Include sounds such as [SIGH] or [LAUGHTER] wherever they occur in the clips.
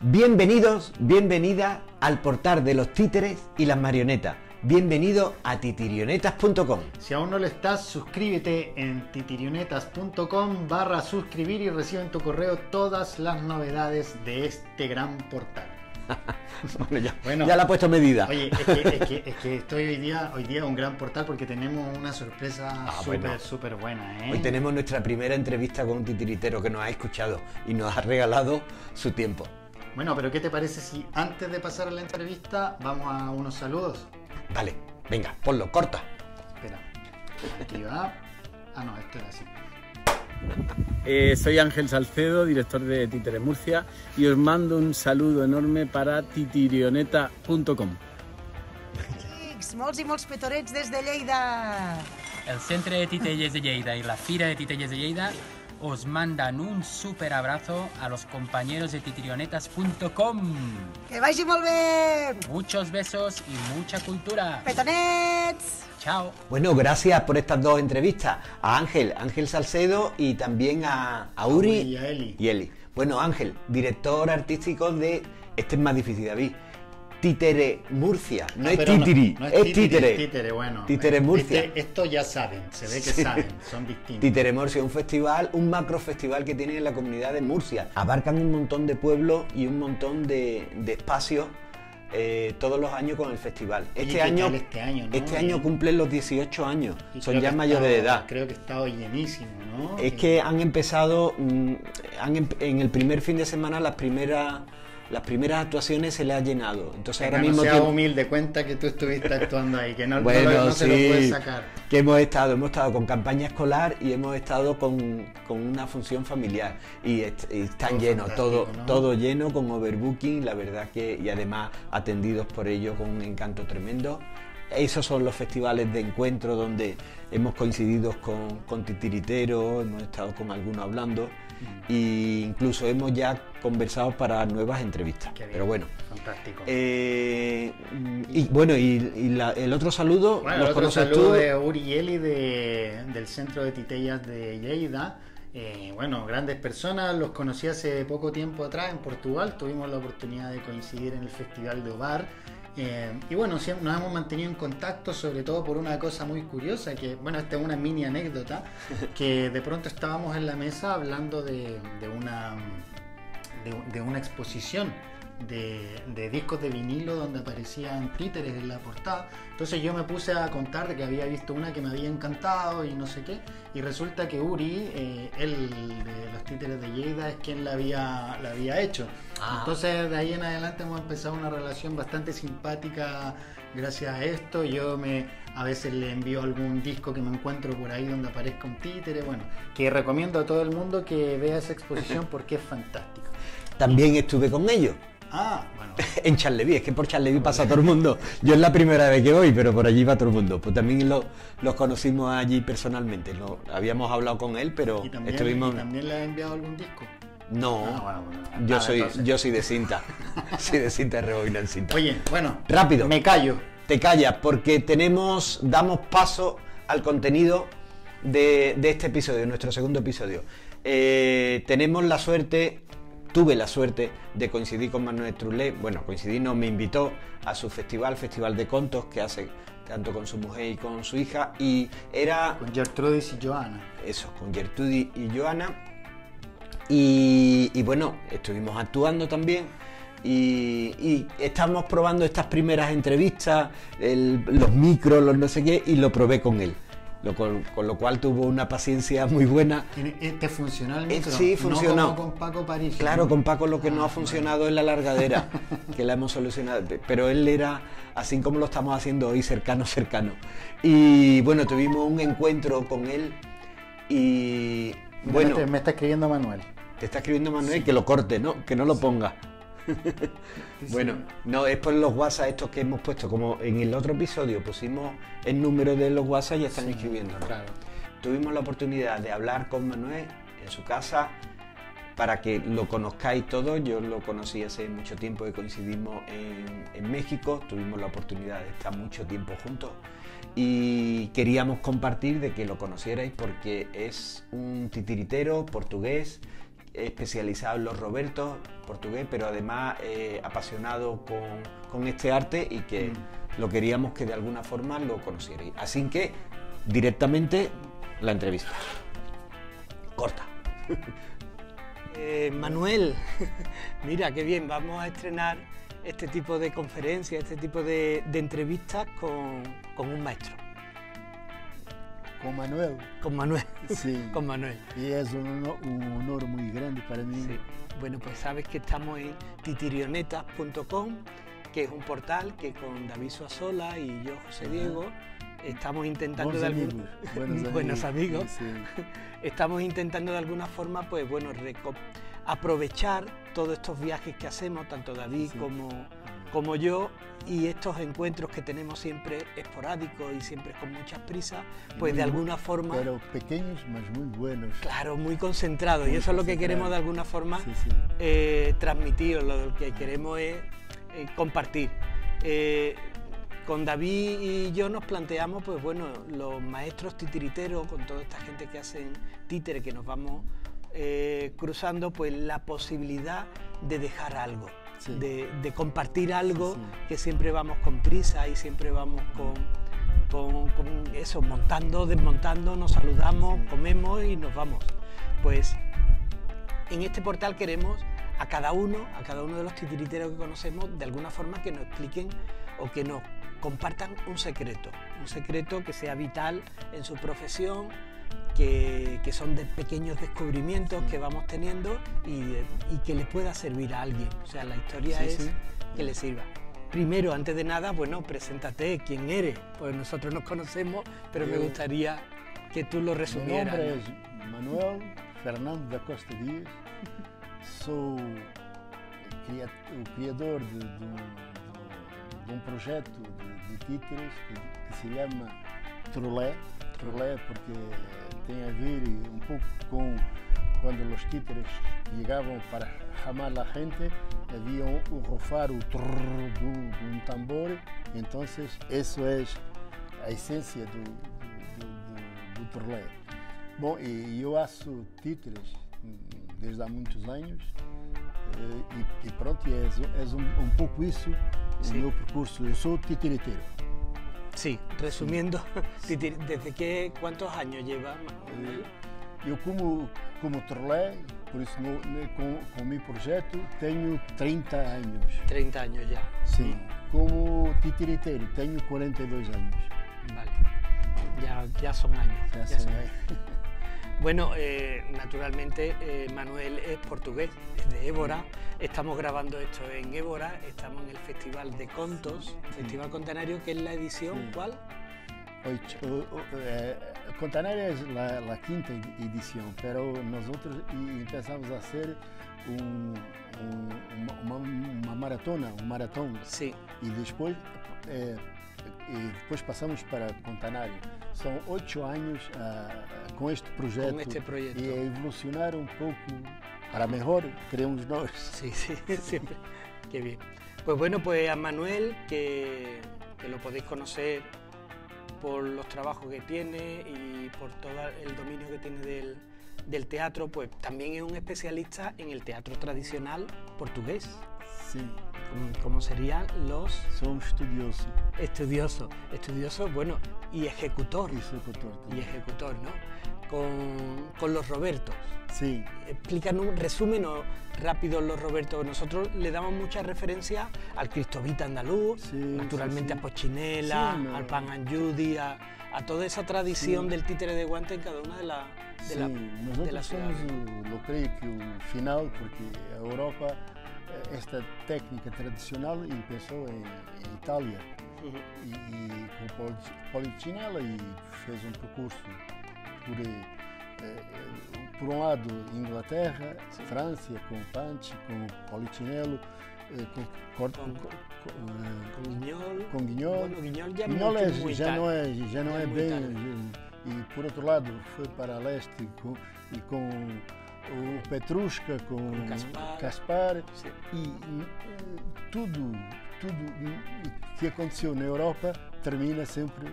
Bienvenidos, bienvenida al portal de los títeres y las marionetas. Bienvenido a titirionetas.com. Si aún no lo estás, suscríbete en titirionetas.com barra suscribir y recibe en tu correo todas las novedades de este gran portal. [LAUGHS] bueno, ya, Bueno. ya la ha puesto medida. Oye, es que, es que- es que [LAUGHS] estoy hoy día, hoy día un gran portal porque tenemos una sorpresa Ah, súper, bueno. súper buena, ¿eh? Hoy tenemos nuestra primera entrevista con un titiritero que nos ha escuchado y nos ha regalado su tiempo. Bueno, pero ¿qué te parece si antes de pasar a la entrevista vamos a unos saludos? Vale, venga, ponlo, corta. Espera, aquí va. Ah, no, esto era así. Eh, soy Ángel Salcedo, director de Títeres Murcia, y os mando un saludo enorme para titirioneta.com. Molts i molts petorets des de Lleida. El Centre de Titelles de Lleida y la Fira de Titelles de Lleida os mandan un super abrazo a los compañeros de titirionetas.com. Que vagi molt bé! Muchos besos y mucha cultura. Petonets! Chao. Bueno, gracias por estas dos entrevistas. A Ángel, Ángel Salcedo y también a, a Uri y a Eli. y Eli. Bueno, Ángel, director artístico de. Este es más difícil, David. Títere Murcia. No Ah, es pero no, Titiri, no es titiri, Títere. Títere, bueno. Títere Murcia. este- esto ya saben, se ve que Sí. saben, son distintos. Títere Murcia, un festival, un macro festival que tiene en la comunidad de Murcia. Abarcan un montón de pueblos y un montón de, de espacios eh, todos los años con el festival. Este ¿qué año, este año, no? este año cumplen los 18 años, Y son ya mayores de edad. Creo que ha estado llenísimo, ¿no? Es Eh, que han empezado, mm, han em- en el primer fin de semana las primeras, las primeras actuaciones se le ha llenado. Entonces venga, ahora mismo no sea humilde, cuenta que tú estuviste actuando ahí, que no, bueno, se lo puedes sacar. que hemos estado, hemos estado con campaña escolar y hemos estado con, con una función familiar y, est- y están Todo llenos, todo, todo lleno con overbooking, la verdad que y además atendidos por ello con un encanto tremendo. Esos son los festivales de encuentro donde hemos coincidido con, con titiriteros, hemos estado con algunos hablando Mm. e incluso hemos ya conversado para nuevas entrevistas. Bien, Pero bueno, Fantástico. eh, y bueno, y, y la- el otro saludo, Bueno, ¿los otro conoces saludo tú? de Uri Eli de- del Centro de Titellas de Lleida. Eh, bueno, grandes personas, los conocí hace poco tiempo atrás en Portugal, tuvimos la oportunidad de coincidir en el Festival de Ovar. Eh, y bueno, nos hemos mantenido en contacto, sobre todo por una cosa muy curiosa, que bueno, esta es una mini anécdota, [LAUGHS] que de pronto estábamos en la mesa hablando de, de una, de, de una exposición de, de discos de vinilo donde aparecían títeres en la portada. Entonces yo me puse a contar de que había visto una que me había encantado y no sé qué. Y resulta que Uri, eh, él de los títeres de Lleida, es quien la había, la había hecho. Ah. Entonces de ahí en adelante hemos empezado una relación bastante simpática gracias a esto. Yo me a veces le envío algún disco que me encuentro por ahí donde aparezca un títere. Bueno, que recomiendo a todo el mundo que vea esa exposición [LAUGHS] porque es fantástica. También estuve con ellos. Ah, bueno. [LAUGHS] En Charleví, es que por Charleví pasa todo el mundo. Yo es la primera vez que voy, pero por allí va todo el mundo. Pues también lo- los conocimos allí personalmente. Lo- habíamos hablado con él, pero ¿Y también, estuvimos. y también le ha enviado algún disco? No, Ah, bueno, bueno, yo nada, soy, entonces. yo soy de cinta. [LAUGHS] soy de cinta rebobina en cinta. Oye, bueno. Rápido. Me callo. Te callas porque tenemos, damos paso al contenido de, de este episodio, nuestro segundo episodio. Eh, tenemos la suerte, tuve la suerte de coincidir con Manuel Trulé. Bueno, coincidí, no me invitó a su festival, Festival de Contos, que hace tanto con su mujer y con su hija. Y era Con Gertrudis y Joana. eso, con Gertrudis y Joana. Y, y bueno, estuvimos actuando también. Y, y estamos probando estas primeras entrevistas, el- los micros, los no sé qué, y lo probé con él. Lo, con, con lo cual tuvo una paciencia muy buena. ¿Tiene- eh, ¿Te funcionó el Eh, micro? sí, funcionó. No como con Paco París. Claro, ¿no? con Paco lo que no Ah, ha funcionado es la largadera, [LAUGHS] que la hemos solucionado. Pero él era así como lo estamos haciendo hoy, cercano, cercano. Y bueno, tuvimos un encuentro con él y bueno, Me, me está escribiendo Manuel. te está escribiendo Manuel que lo corte, ¿no? Que no lo ponga. [LAUGHS] Bueno, no, es por los WhatsApp estos que hemos puesto, como en el otro episodio pusimos el número de los WhatsApp y están Sí, escribiendo. Claro. Tuvimos la oportunidad de hablar con Manuel en su casa para que lo conozcáis todos. Yo lo conocí hace mucho tiempo y coincidimos en, en México. Tuvimos la oportunidad de estar mucho tiempo juntos y queríamos compartir de que lo conocierais porque es un titiritero portugués especializado en los Robertos, portugués, pero además eh, apasionado con, con este arte y que lo queríamos que de alguna forma lo conocierais. Así que directamente la entrevista. Corta. [LAUGHS] Eh, Manuel, [LAUGHS] mira qué bien, vamos a estrenar este tipo de conferencias, este tipo de, de entrevistas con, con un maestro, com Manuel. con Manuel. Sim. [LAUGHS] con Manuel. E és um, honor- honor muito grande para mim. Sí. Bueno, pues sabes que estamos en titirionetas.com, que es un portal que con David Suazola y yo, José Diego, estamos intentando de algún- amigos. Buenos, [LAUGHS] Buenos amigos. Sí. [LAUGHS] estamos intentando de alguna forma, pues bueno, reco- aprovechar todos estos viajes que hacemos, tanto David Sí. como, como yo, y estos encuentros que tenemos siempre esporádicos y siempre con muchas prisas, pues de Muy alguna forma, Pero pequeños, mas muito buenos. claro, muy concentrados, y Muy eso es lo que queremos de alguna forma Sí, sí. eh, transmitir, lo que queremos es eh, compartir. Eh, con David y yo nos planteamos, pues bueno, los maestros titiriteros, con toda esta gente que hacen títere, que nos vamos cruzando, pues la posibilidad de dejar algo, Sí. de, de compartir algo sí. que siempre vamos con prisa y siempre vamos con, con- con eso, montando, desmontando, nos saludamos, comemos y nos vamos. Pues en este portal queremos a cada uno, a cada uno de los titiriteros que conocemos, de alguna forma que nos expliquen o que nos compartan un secreto, un secreto que sea vital en su profesión, que, que son de pequeños descubrimientos que vamos teniendo y, que le pueda servir a alguien. O sea, la historia Sí, es sí. que le sirva. Primero, antes de nada, bueno, preséntate, quién eres. Pues nosotros nos conocemos, pero me Yo- gustaría que tú lo resumieras. nome ¿no? é Manuel Fernando da Costa. Sou cria- o criador de, de de- de um projeto de, de títeres que, que se chama Trolé. Trolé porque tem a ver um pouco com quando os títeres chegavam para chamar a gente, havia um, o rofar, o trrr de um tambor. Então, isso é a essência do, do, do, do Trolé. Bom, e, eu faço títeres hum, desde há muitos anos eh, e, e pronto, é, é um, um pouco isso Sim. o meu percurso. Eu sou titireteiro. Sí, resumiendo, [LAUGHS] ¿desde qué, cuántos años lleva? Manuel? Eu como, como trolé, por isso no, com, com o meu projeto tenho 30 anos. 30 años ya. Sim. Como titireteiro tenho 42 anos. Vale. Ya, ya son años. Já ya são son aí. [LAUGHS] Bueno, eh, naturalmente eh, Manuel es portugués, es de Évora. Estamos grabando esto en Évora, estamos en el Festival de Contos, Festival Contenario, que es la edición, Sí. ¿cuál? Oito, o- o- eh, Contanária é a, la quinta edição, pero nosotros empezamos a hacer uma, uma maratona, um maratón, Sí, depois, eh, e depois passamos para Contanário. São oito anos ah, com este projeto Con este proyecto. e a evolucionar um pouco para melhor, queremos nós. [LAUGHS] sí, sí, [LAUGHS] siempre. Qué bien. Pues bueno, pues a Manuel, que, que lo podéis conocer por los trabajos que tiene y por todo el dominio que tiene del, del teatro, pues también es un especialista en el teatro tradicional portugués, Sim, como, como serían los sou um estudioso estudiosos, estudiosos, bueno, y ejecutor, e executor y ejecutor, ¿no? Con, con los Robertos. Sim, Explícanos, resúmenos rápido los Robertos. Nosotros le damos mucha referencia al Cristovita andaluz, Sí, naturalmente sí, sí. a Pochinela, Sí, no. al Pan and Judy, a, a toda esa tradición Sí. del títere de guante en cada una de, la, de, la, de nosotros las somos, ciudades. o, eu creio que o final, porque Europa, esta técnica tradicional começou em, em Itália Ujú. e, e com Poli- Polichinella e fez um percurso por, eh, eh, por um lado Inglaterra, França, com Panchi, com Polichinello, eh, com, Cor- Con- co- co- Con Guiñol. com Guignol. Bueno, Guignol mucho, é- já tal. não é, já não Já é é bem. E por outro lado, foi para leste com, e com o Petrushka, com Com Caspar. E tudo, tudo que aconteceu na Europa termina sempre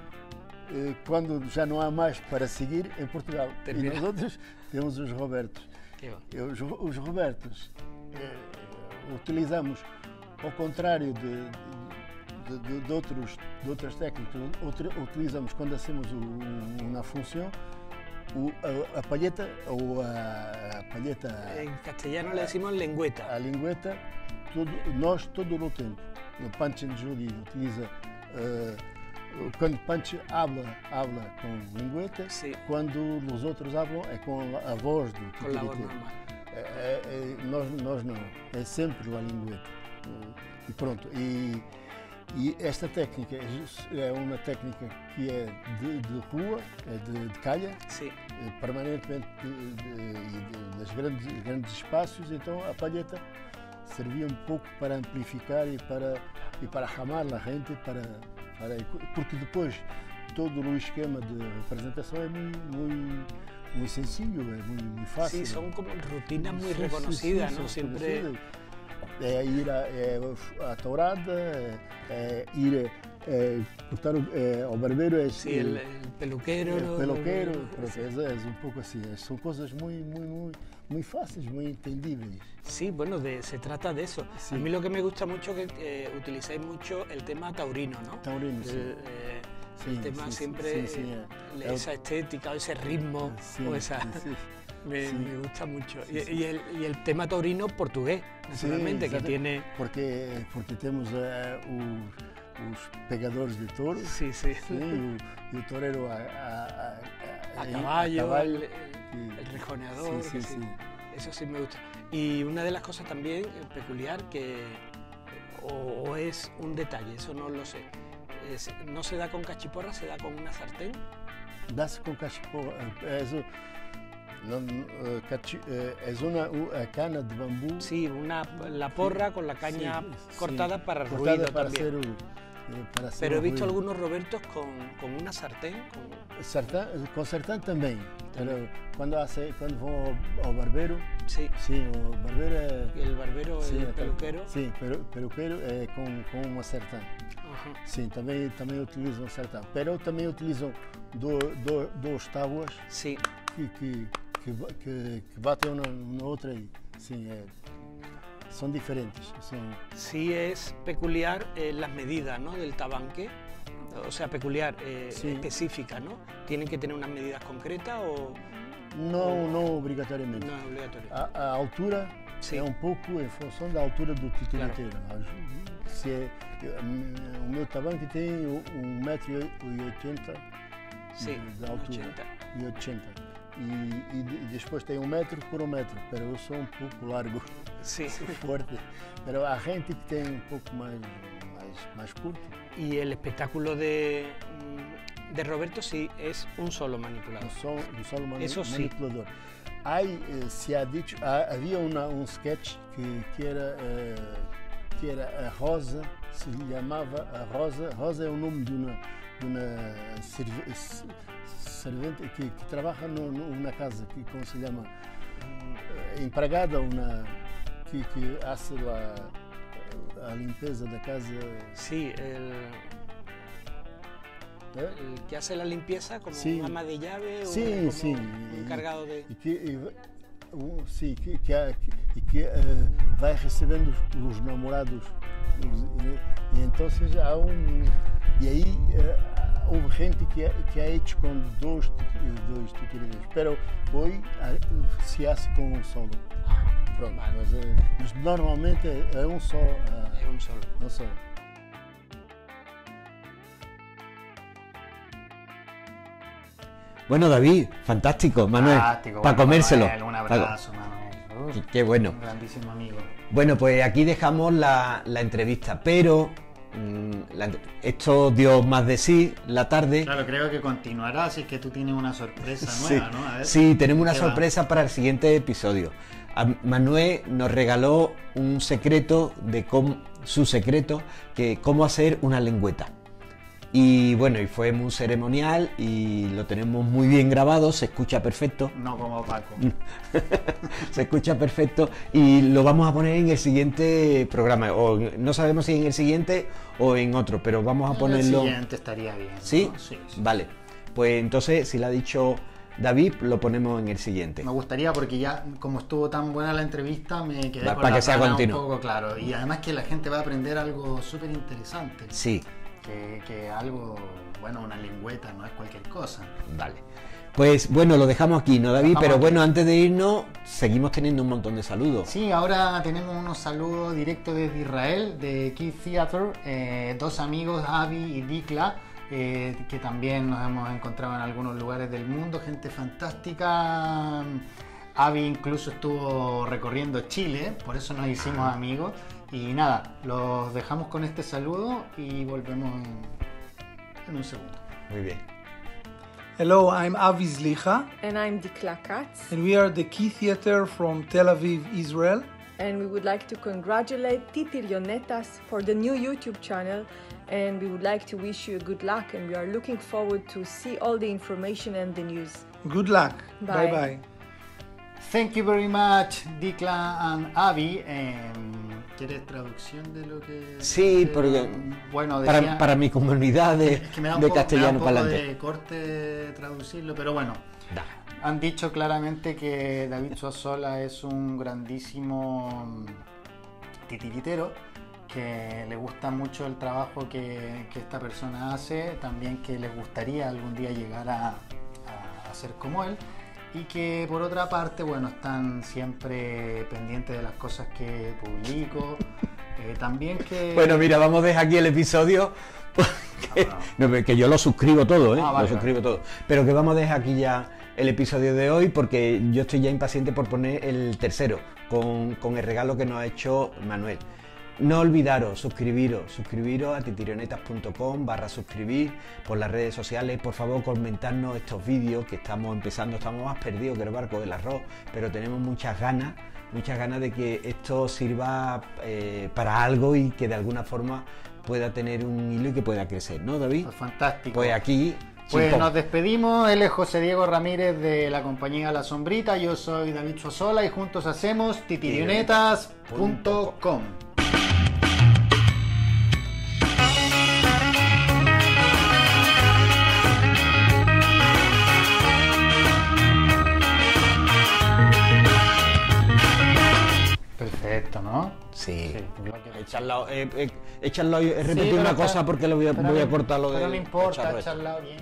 eh, quando já não há mais para seguir em Portugal. Termina. E nós outros temos os Robertos. Qué va. E Os, os Robertos eh, utilizamos, ao contrário de, de, de, de outros, de outras técnicas, utilizamos quando hacemos o- o- uma função o- a, a palheta ou a, a palheta, En castellano le decimos lengüeta. a lingueta, todo, nós todo o tempo. O Punch and Judy utiliza. eh, quando Punch habla, habla com lingueta, Sí. quando os outros hablam é com a, voz do normal. É, é, é, nós, nós não, é sempre a lingueta. E pronto. E, e esta técnica é é uma técnica que é de, de rua, é de, de calha, Sí. eh, permanentemente de, das grandes, grandes espaços, então a palheta servia um pouco para amplificar e para, e para ramar a gente, para, para, porque depois todo o esquema de representação é muito, muito, muito sencillo, é muito, muito fácil. Sí, son como rutinas muy Sí, sí, reconocidas, sí, É ir à é a tourada, é, ir é, cortar o, é, ao barbeiro, é, Sí, el, el peluqueiro, Sí. pronto, é, um pouco assim. São coisas muito, muito, muito, fáceis, muito entendíveis. Sí, bueno, de- se trata de eso. Sí. A mí lo que me gusta mucho es que eh, utilizáis mucho el tema taurino, ¿no? Taurino, sí. El, eh, Sí, el tema sí, sí, siempre, sí, sí, eh, eh. esa estética, ese ritmo, Sí, o esa, sí, sí. [LAUGHS] me, sí. me gusta mucho. Sí, y, y el, y el tema taurino portugués, naturalmente, que tiene... Porque, porque temos eh, os, os pegadores de touros Sí, sí. e, o, o toureiro a, a, a, A caballo, el, el- el rejoneador, Sí, sí. Eso sí me gusta. Y una de las cosas también eh, peculiar que o, o es un detalle, eso no lo sé. no se da con cachiporra, se da con una sartén. Dá-se com cachepô. É, é, não, eh, cachi- eh, é uma u- a cana de bambu Sí, una, la porra con la caña Sí, sí. cortada para cortada ruido para también. eh, para ser Pero he visto ruído. algunos Robertos con, con una sartén. con- Sartã, com sartã também. Pero quando, há, quando vão ao, ao barbeiro, sí, sim, o barbeiro é. el barbero, sim, el peluquero. Sim, peru, peluqueiro é com, com uma sartã. Ajá. Sim, também, também utilizam. Pero também utilizam do, do, duas tábuas Sí, que, que, que, que, que batem uma na outra e sim, é, são diferentes. São, sí es peculiar eh, las medidas ¿no? del tabanque. O sea, peculiar, eh, Sí. específica, ¿no? ¿Tienen que tener unas medidas concretas o não, não obrigatoriamente. no es obligatorio? A, a altura Sim. é um pouco em função da altura do titulateiro. Se é, eu- o meu tabanco tem 1,80m Sí, de altura. 80. e 80 e, e de- depois tem um metro por um metro, pero eu sou um pouco largo, Sí. sou [LAUGHS] forte. Pero há gente que tem um pouco mais, mais, mais curto. Y el espectáculo de, de Roberto sí es un solo manipulador. Um só, um solo mani sim. manipulador. Aí eh, se há dicho, há- havia uma, um sketch que, que era eh, que era a Rosa, se chamava a Rosa. Rosa é o nome de uma de uma s- servente que, que trabalha no, no, na casa, que como se chama eh, empregada, uma que que hace a, a limpeza da casa. Sí, el, eh? el que hace la limpieza como Sí. un ama de llave o Sim, como sim. un encargado de... E que, e, um, sim, que, que, há- que- e que eh, vai recebendo os, os namorados. Os- e, e então há um. E aí eh, houve gente que, que há hecho com dois, dois. Pero hoje se hace com um solo. Pronto, mas, eh, mas normalmente é, é um só. ah, Es un solo. um só. Bueno, David, fantástico, Manuel. Fantástico, para bueno, comérselo. Manuel, un abrazo, Manuel. Qué- Uf, qué bueno. Un grandísimo amigo. Bueno, pues aquí dejamos la, la entrevista, pero la- esto dio más de sí la tarde. Claro, creo que continuará, así que tú tienes una sorpresa Sí, nueva, ¿no? A ver. sí, tenemos una sorpresa para el siguiente episodio. A- Manuel nos regaló un secreto de cómo, su secreto, que cómo hacer una lengüeta. Y bueno, y fue muy ceremonial y lo tenemos muy bien grabado, se escucha perfecto. No como Paco. [LAUGHS] se escucha perfecto y lo vamos a poner en el siguiente programa. O en- no sabemos si en el siguiente o en otro, pero vamos a ponerlo. El siguiente estaría bien. ¿no? ¿Sí? Sí. Vale. Pues entonces, si le ha dicho David, lo ponemos en el siguiente. Me gustaría porque ya, como estuvo tan buena la entrevista, me quedé con para la que sea gana continuo. un poco claro. Y además que la gente va a aprender algo súper interesante. Sí, Que, que algo, bueno, una lingüeta no es cualquier cosa. vale. Pues bueno, lo dejamos aquí, ¿no, David? Pero bueno, antes de irnos, seguimos teniendo un montón de saludos. Sí, ahora tenemos unos saludos directos desde Israel, de Key Theater, eh, dos amigos, Avi y Dikla, eh, que también nos hemos encontrado en algunos lugares del mundo, gente fantástica. Avi incluso estuvo recorriendo Chile, por eso nos hicimos amigos. Y nada, los dejamos con este saludo y volvemos en, en un segundo. Muy bien. Hello, I'm Avi Zlicha, And I'm Dikla Katz, and we are the Key Theater from Tel Aviv, Israel. and we would like to congratulate Titirionetas for the new YouTube channel, and we would like to wish you good luck, and we are looking forward to see all the information and the news. Good luck. Bye. Bye bye. Thank you very much, Dikla and Avi. Em, ¿Quieres traducción de lo que.? Sí, porque Bueno, decía, para, para mi comunidad de, es que me da un de poco, castellano para adelante. de corte traducirlo, pero bueno. Da. Han dicho claramente que David Suazola es un grandísimo mm, titiritero, que le gusta mucho el trabajo que, que esta persona hace, también que les gustaría algún día llegar a, a- a ser como él, y que por otra parte, bueno, están siempre pendientes de las cosas que publico, [LAUGHS] eh, también que... Bueno, mira, vamos a dejar aquí el episodio. porque- no, pero que yo lo suscribo todo, ¿eh? Ah, vale, lo suscribo todo. Pero que vamos a dejar aquí ya el episodio de hoy porque yo estoy ya impaciente por poner el tercero con, con el regalo que nos ha hecho Manuel. No olvidaros, suscribiros, suscribiros a titirionetas.com barra suscribir por las redes sociales, por favor comentarnos estos vídeos que estamos empezando, estamos más perdidos que el barco del arroz, pero tenemos muchas ganas, muchas ganas de que esto sirva eh, para algo y que de alguna forma pueda tener un hilo y que pueda crecer, ¿no, David? Pues fantástico. Pues aquí... Pues nos despedimos, él es José Diego Ramírez de la compañía La Sombrita, yo soy David Sosola y juntos hacemos titirionetas.com. ¿no? Sí. Sí, Echarlo, eh, eh, Sí, pero una está- cosa porque lo voy a, voy a no- cortar lo de no importa, echarlo ha esto. charlado bien.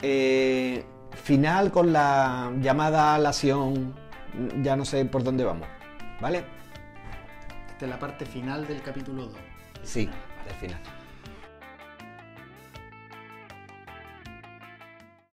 Eh, final con la llamada a la acción, ya no sé por dónde vamos, ¿vale? Esta es la parte final del capítulo 2. Sí, al final.